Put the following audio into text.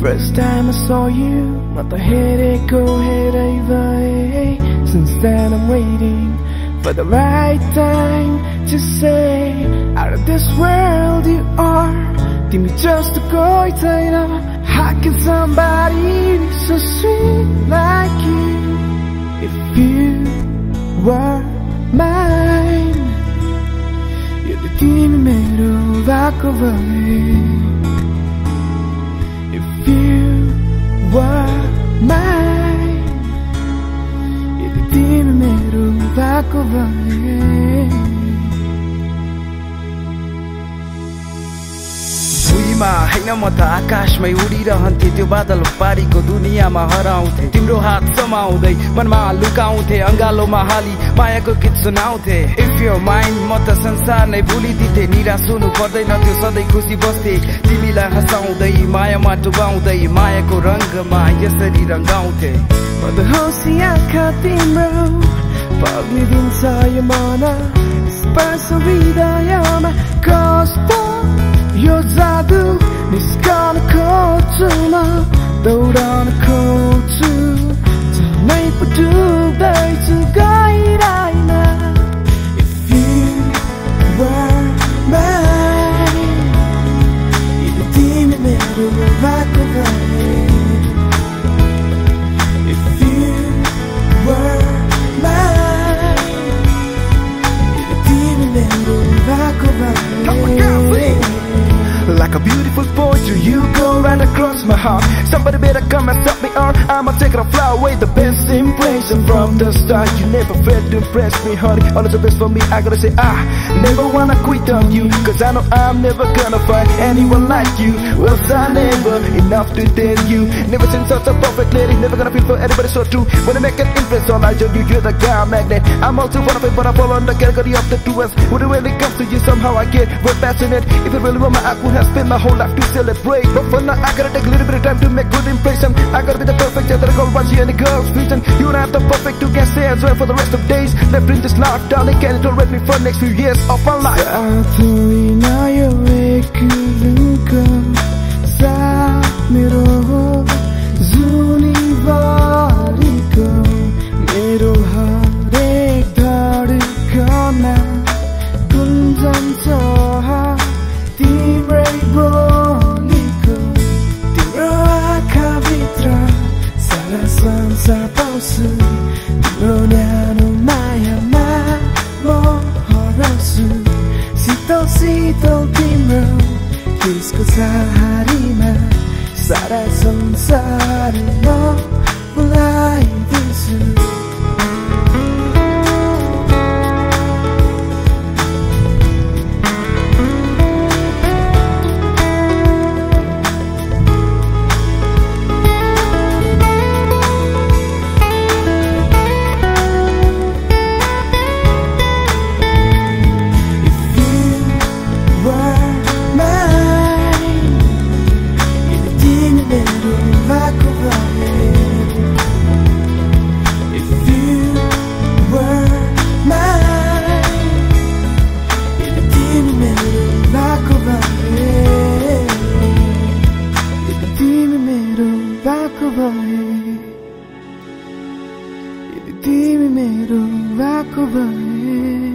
First time I saw you, not the headache or headache I eh? Since then I'm waiting for the right time to say Out of this world you are. Give me just a go tighter. How can somebody be so sweet like you. If you were mine You're the demon of alcohol you were mine. 이제 뛰는 내로 바꿔버린 भुइँमा होइन म त आकाशमै उडिरहन्थे। त्यो बादल पारीको दुनियाँमा हराउँथे। तिम्रो हात समाउँदै मनमा लुकाउँथे अङ्गालोमा हाली मायाको गीत सुनाउँथे। इफ यो माइन्ड म त संसार नै भुलिदिन्थे निराश हुनु पर्दैन थियो सधैँ खुसी बस्थे। तिमीलाई हँसाउँदै मायामा डुबाउँदै मायाको रङ्गमा यसरी रङ्गाउँथे। यो हृदयमा कस्तो Like a beautiful poetry, you go right across my heart. Somebody better come and stop me or I'ma take it and fly away. The best impression from the start. You never failed to impress me, honey. All the best for me, I gotta say, I never wanna quit on you. Cause I know I'm never gonna find anyone like you. Well, I never enough to tell you. Never seen such a perfect lady, never gonna feel for anybody so true. When I make an impress on I you, you're the guy magnet. I'm also one of it, but I fall on the category of the two us. When it really comes to you, somehow I get real passionate. If it really were my, I could have spent my whole life to celebrate. But for now, I gotta take a little bit of time to make good impression. I gotta be the perfect other girl once any girl's vision. You don't have the perfect to get say as well for the rest of days. Left in this life, darling, can it tolerate me for next few years of my life? 사랑이 나의 왜 그런가 삶이로 감사 버스 너나는 마야 마뭐 허락수 시도 시도 비밀 디스코 사하리마 사라 성사를 너 भएको भए यदि तिमी मेरो भएको भए